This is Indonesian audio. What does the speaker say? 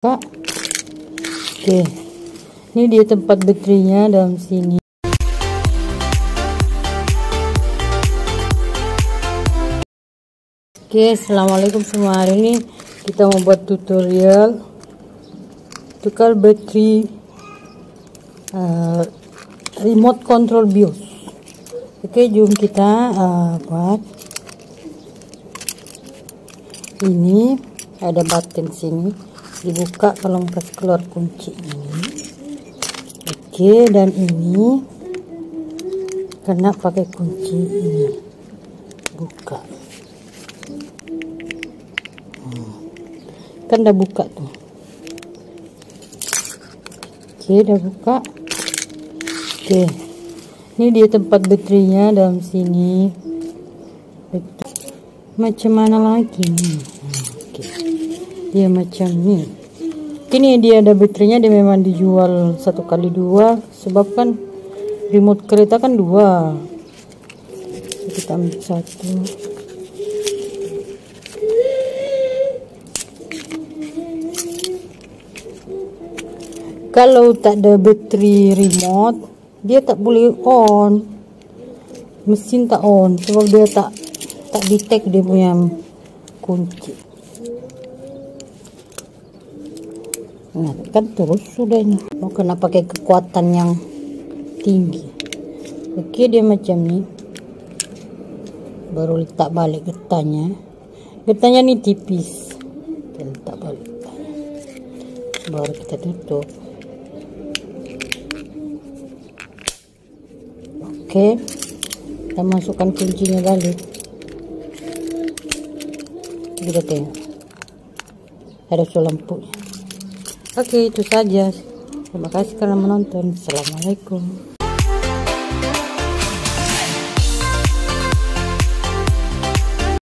Kak. Oke. Ini dia tempat baterainya dalam sini. Oke, assalamualaikum semua. Hari ini kita mau buat tutorial tukar baterai uh, remote control BIOS. Oke, jom kita uh, buat ini ada button sini dibuka kalau kasih keluar kunci ini. Oke dan ini kena pakai kunci ini. Buka. Hmm. kan udah buka tuh. Oke udah buka. Oke. Ini dia tempat baterainya dalam sini. Macam mana lagi nih dia macam ni. Kini dia ada baterainya dia memang dijual satu kali dua. Sebab kan remote kereta kan dua. Kita ambil satu. Kalau tak ada bateri remote dia tak boleh on. Mesin tak on. Sebab dia tak tak detect dia punya kunci Nah, kan terus sudah ini. Mau kena pakai kekuatan yang tinggi. Oke, dia macam ni. Baru letak balik getahnya. Getahnya ni tipis. Kita letak balik getahnya. Baru kita tutup. Oke. Kita masukkan kuncinya balik. Kita tengok. Ada lampunya. Oke itu saja. Terima kasih karena menonton. Assalamualaikum.